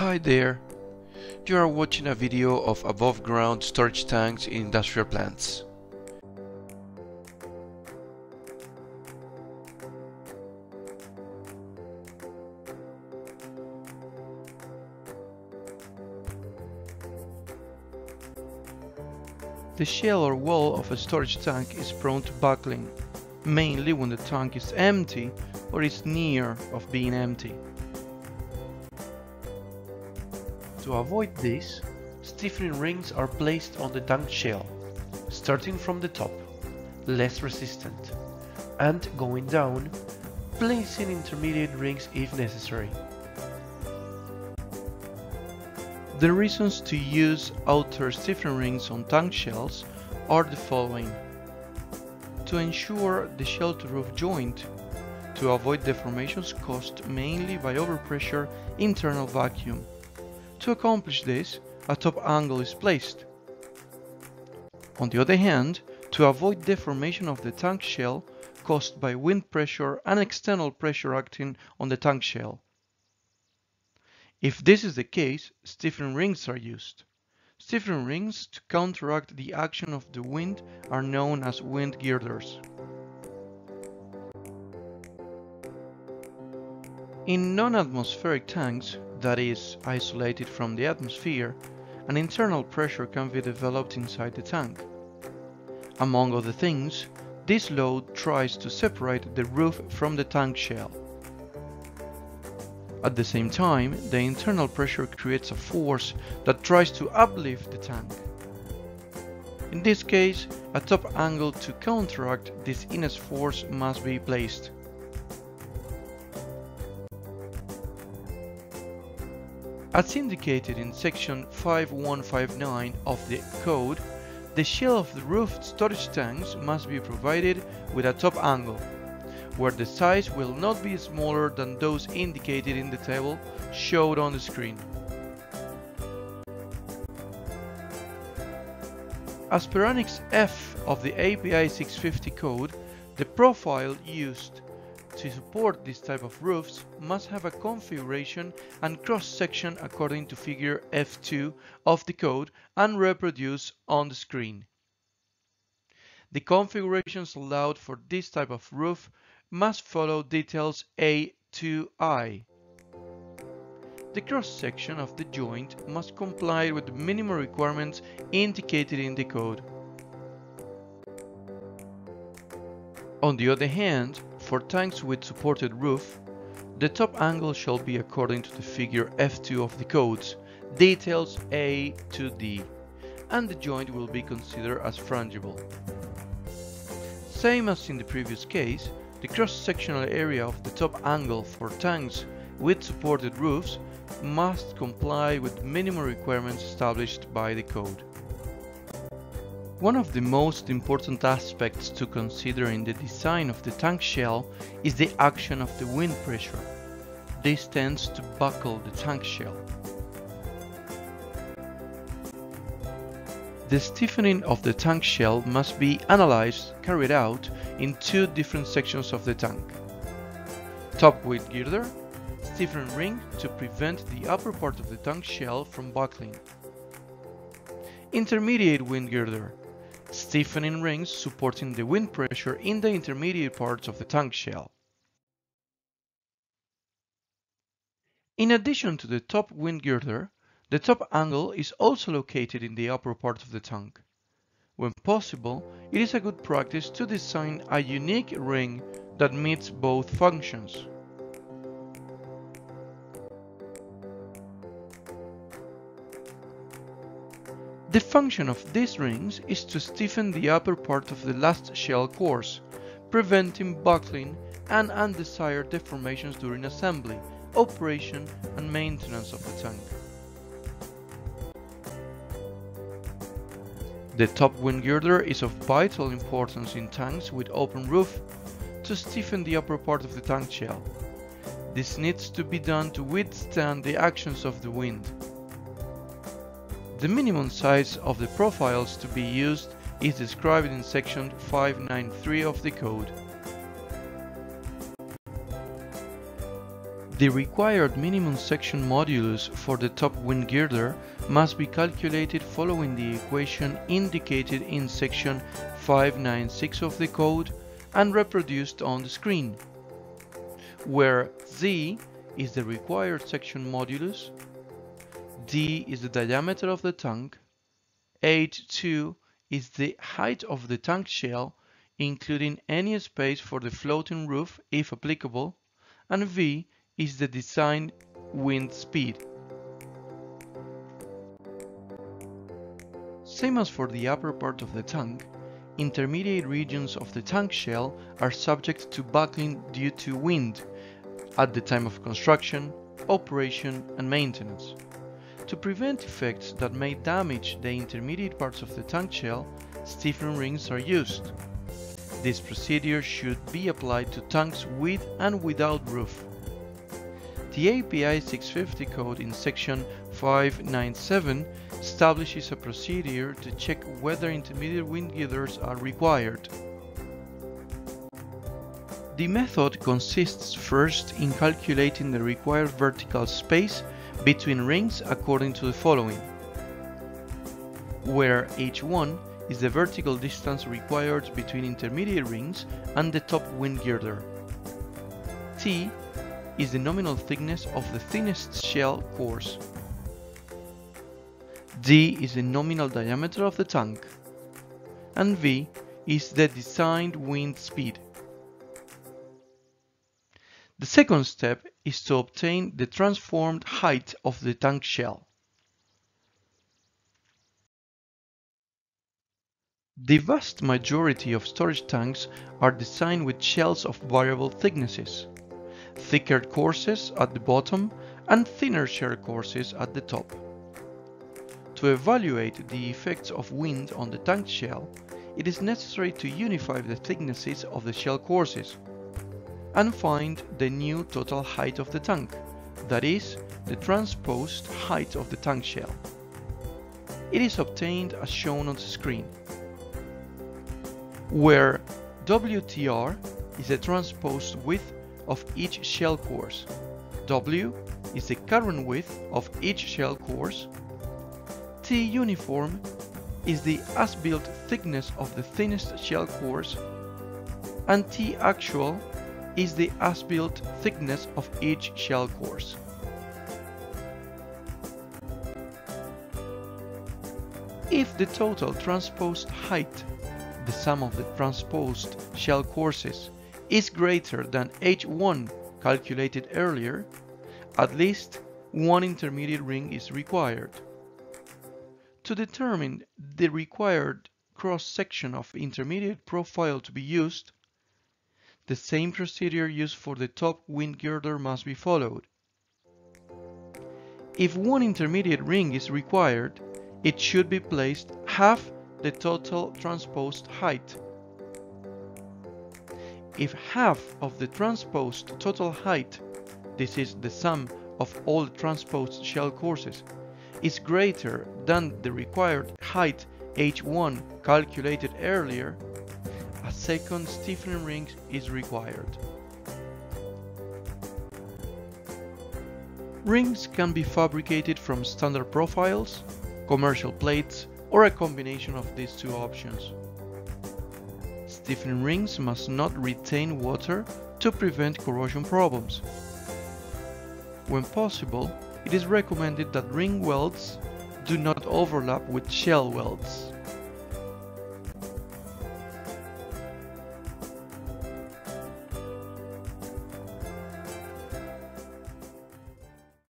Hi there! You are watching a video of above ground storage tanks in industrial plants. The shell or wall of a storage tank is prone to buckling, mainly when the tank is empty or is near of being empty. To avoid this, stiffening rings are placed on the tank shell, starting from the top, less resistant, and going down, placing intermediate rings if necessary. The reasons to use outer stiffening rings on tank shells are the following. To ensure the shell to roof joint, to avoid deformations caused mainly by overpressure internal vacuum. To accomplish this, a top angle is placed. On the other hand, to avoid deformation of the tank shell caused by wind pressure and external pressure acting on the tank shell. If this is the case, stiffening rings are used. Stiffening rings to counteract the action of the wind are known as wind girders. In non-atmospheric tanks, that is, isolated from the atmosphere, an internal pressure can be developed inside the tank. Among other things, this load tries to separate the roof from the tank shell. At the same time, the internal pressure creates a force that tries to uplift the tank. In this case, a top angle to counteract this inner force must be placed. As indicated in section 5159 of the code, the shell of the roofed storage tanks must be provided with a top angle where the size will not be smaller than those indicated in the table showed on the screen. As per Annex F of the API 650 code, the profile used to support this type of roofs must have a configuration and cross-section according to figure F2 of the code and reproduced on the screen. The configurations allowed for this type of roof must follow details A to I. The cross-section of the joint must comply with the minimum requirements indicated in the code. On the other hand, for tanks with supported roof, the top angle shall be according to the figure F2 of the codes, details A to D, and the joint will be considered as frangible. Same as in the previous case, the cross-sectional area of the top angle for tanks with supported roofs must comply with minimum requirements established by the code. One of the most important aspects to consider in the design of the tank shell is the action of the wind pressure. This tends to buckle the tank shell. The stiffening of the tank shell must be analyzed, carried out in two different sections of the tank. Top wind girder, stiffening ring to prevent the upper part of the tank shell from buckling. Intermediate wind girder, stiffening rings supporting the wind pressure in the intermediate parts of the tank shell. In addition to the top wind girder, the top angle is also located in the upper part of the tank. When possible, it is a good practice to design a unique ring that meets both functions. The function of these rings is to stiffen the upper part of the last shell course, preventing buckling and undesired deformations during assembly, operation and maintenance of the tank. The top wind girder is of vital importance in tanks with open roof to stiffen the upper part of the tank shell. This needs to be done to withstand the actions of the wind. The minimum size of the profiles to be used is described in section 593 of the code. The required minimum section modulus for the top wind girder must be calculated following the equation indicated in section 596 of the code and reproduced on the screen, where Z is the required section modulus, D is the diameter of the tank, H2 is the height of the tank shell, including any space for the floating roof if applicable, and V is the design wind speed. Same as for the upper part of the tank, intermediate regions of the tank shell are subject to buckling due to wind at the time of construction, operation and maintenance. To prevent effects that may damage the intermediate parts of the tank shell, stiffening rings are used. This procedure should be applied to tanks with and without roof. The API 650 code in section 597 establishes a procedure to check whether intermediate wind girders are required. The method consists first in calculating the required vertical space between rings according to the following, where h1 is the vertical distance required between intermediate rings and the top wind girder. T is the nominal thickness of the thinnest shell course. D is the nominal diameter of the tank. And V is the designed wind speed. The second step is to obtain the transformed height of the tank shell. The vast majority of storage tanks are designed with shells of variable thicknesses thicker courses at the bottom and thinner shell courses at the top. To evaluate the effects of wind on the tank shell, it is necessary to unify the thicknesses of the shell courses and find the new total height of the tank, that is, the transposed height of the tank shell. It is obtained as shown on the screen, where WTR is the transposed width of each shell course. W is the current width of each shell course. T uniform is the as-built thickness of the thinnest shell course. And T actual is the as-built thickness of each shell course. If the total transposed height, the sum of the transposed shell courses, is greater than h1 calculated earlier, at least one intermediate ring is required. To determine the required cross-section of intermediate profile to be used, the same procedure used for the top wind girder must be followed. If one intermediate ring is required, it should be placed half the total transposed height if half of the transposed total height, this is the sum of all transposed shell courses, is greater than the required height h1 calculated earlier, second stiffening ring is required. Rings can be fabricated from standard profiles, commercial plates, or a combination of these two options. Stiffening rings must not retain water to prevent corrosion problems. When possible, it is recommended that ring welds do not overlap with shell welds.